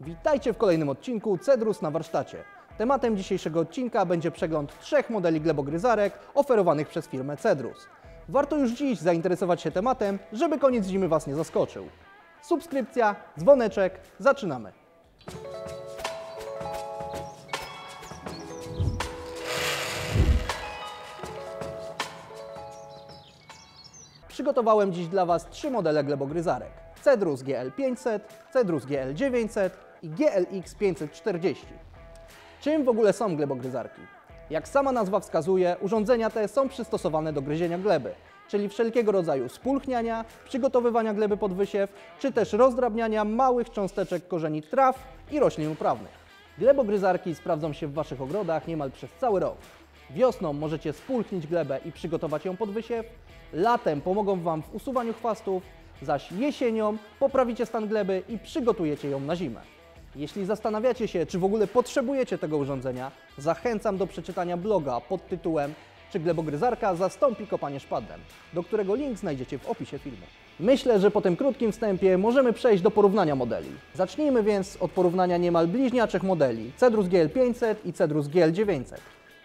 Witajcie w kolejnym odcinku Cedrus na warsztacie. Tematem dzisiejszego odcinka będzie przegląd trzech modeli glebogryzarek oferowanych przez firmę Cedrus. Warto już dziś zainteresować się tematem, żeby koniec zimy Was nie zaskoczył. Subskrypcja, dzwoneczek, zaczynamy. Przygotowałem dziś dla Was trzy modele glebogryzarek. Cedrus GL500, Cedrus GL900 i GLX 540. Czym w ogóle są glebogryzarki? Jak sama nazwa wskazuje, urządzenia te są przystosowane do gryzienia gleby, czyli wszelkiego rodzaju spulchniania, przygotowywania gleby pod wysiew, czy też rozdrabniania małych cząsteczek korzeni traw i roślin uprawnych. Glebogryzarki sprawdzą się w Waszych ogrodach niemal przez cały rok. Wiosną możecie spulchnić glebę i przygotować ją pod wysiew, latem pomogą Wam w usuwaniu chwastów, zaś jesienią poprawicie stan gleby i przygotujecie ją na zimę. Jeśli zastanawiacie się, czy w ogóle potrzebujecie tego urządzenia, zachęcam do przeczytania bloga pod tytułem Czy glebogryzarka zastąpi kopanie szpadlem, do którego link znajdziecie w opisie filmu. Myślę, że po tym krótkim wstępie możemy przejść do porównania modeli. Zacznijmy więc od porównania niemal bliźniaczych modeli Cedrus GL500 i Cedrus GL900.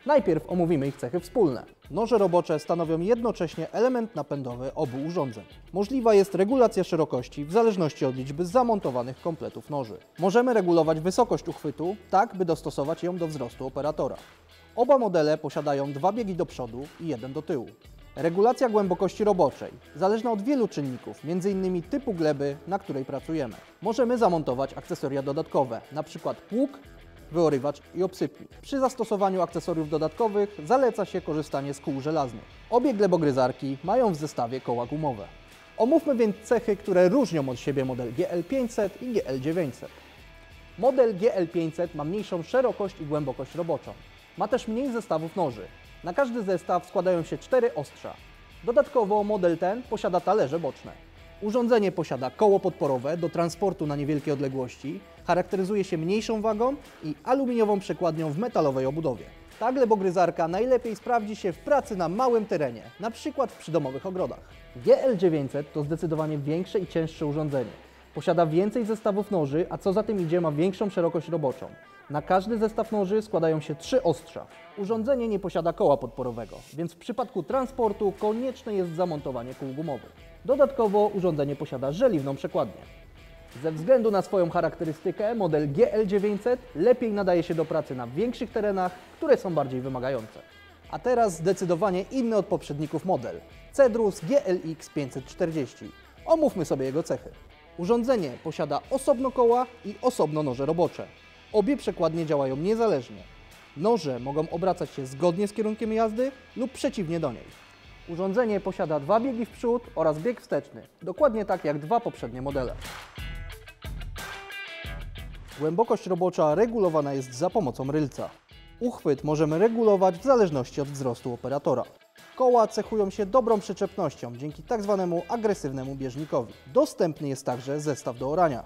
Najpierw omówimy ich cechy wspólne. Noże robocze stanowią jednocześnie element napędowy obu urządzeń. Możliwa jest regulacja szerokości w zależności od liczby zamontowanych kompletów noży. Możemy regulować wysokość uchwytu, tak by dostosować ją do wzrostu operatora. Oba modele posiadają dwa biegi do przodu i jeden do tyłu. Regulacja głębokości roboczej, zależna od wielu czynników, m.in. typu gleby, na której pracujemy. Możemy zamontować akcesoria dodatkowe, np. pług, wyorywacz i obsypnik. Przy zastosowaniu akcesoriów dodatkowych zaleca się korzystanie z kół żelaznych. Obie glebogryzarki mają w zestawie koła gumowe. Omówmy więc cechy, które różnią od siebie model GL500 i GL900. Model GL500 ma mniejszą szerokość i głębokość roboczą. Ma też mniej zestawów noży. Na każdy zestaw składają się cztery ostrza. Dodatkowo model ten posiada talerze boczne. Urządzenie posiada koło podporowe do transportu na niewielkie odległości, charakteryzuje się mniejszą wagą i aluminiową przekładnią w metalowej obudowie. Ta glebogryzarka najlepiej sprawdzi się w pracy na małym terenie, przykład w przydomowych ogrodach. GL900 to zdecydowanie większe i cięższe urządzenie. Posiada więcej zestawów noży, a co za tym idzie ma większą szerokość roboczą. Na każdy zestaw noży składają się trzy ostrza. Urządzenie nie posiada koła podporowego, więc w przypadku transportu konieczne jest zamontowanie kół gumowych. Dodatkowo urządzenie posiada żeliwną przekładnię. Ze względu na swoją charakterystykę model GL900 lepiej nadaje się do pracy na większych terenach, które są bardziej wymagające. A teraz zdecydowanie inny od poprzedników model Cedrus GLX 540. Omówmy sobie jego cechy. Urządzenie posiada osobno koła i osobno noże robocze. Obie przekładnie działają niezależnie. Noże mogą obracać się zgodnie z kierunkiem jazdy lub przeciwnie do niej. Urządzenie posiada dwa biegi w przód oraz bieg wsteczny, dokładnie tak jak dwa poprzednie modele. Głębokość robocza regulowana jest za pomocą rylca. Uchwyt możemy regulować w zależności od wzrostu operatora. Koła cechują się dobrą przyczepnością dzięki tak zwanemu agresywnemu bieżnikowi. Dostępny jest także zestaw do orania.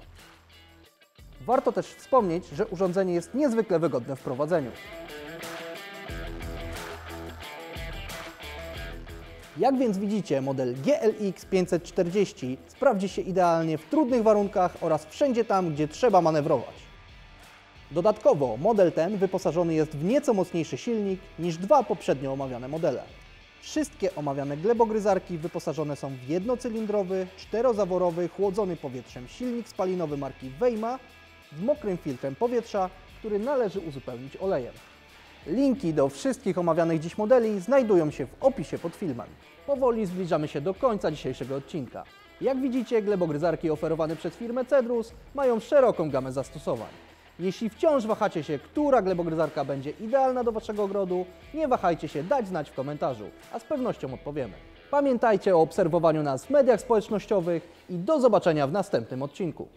Warto też wspomnieć, że urządzenie jest niezwykle wygodne w prowadzeniu. Jak więc widzicie, model GLX 540 sprawdzi się idealnie w trudnych warunkach oraz wszędzie tam, gdzie trzeba manewrować. Dodatkowo model ten wyposażony jest w nieco mocniejszy silnik niż dwa poprzednio omawiane modele. Wszystkie omawiane glebogryzarki wyposażone są w jednocylindrowy, czterozaworowy, chłodzony powietrzem silnik spalinowy marki Wejma z mokrym filtrem powietrza, który należy uzupełnić olejem. Linki do wszystkich omawianych dziś modeli znajdują się w opisie pod filmem. Powoli zbliżamy się do końca dzisiejszego odcinka. Jak widzicie, glebogryzarki oferowane przez firmę Cedrus mają szeroką gamę zastosowań. Jeśli wciąż wahacie się, która glebogryzarka będzie idealna do Waszego ogrodu, nie wahajcie się dać znać w komentarzu, a z pewnością odpowiemy. Pamiętajcie o obserwowaniu nas w mediach społecznościowych i do zobaczenia w następnym odcinku.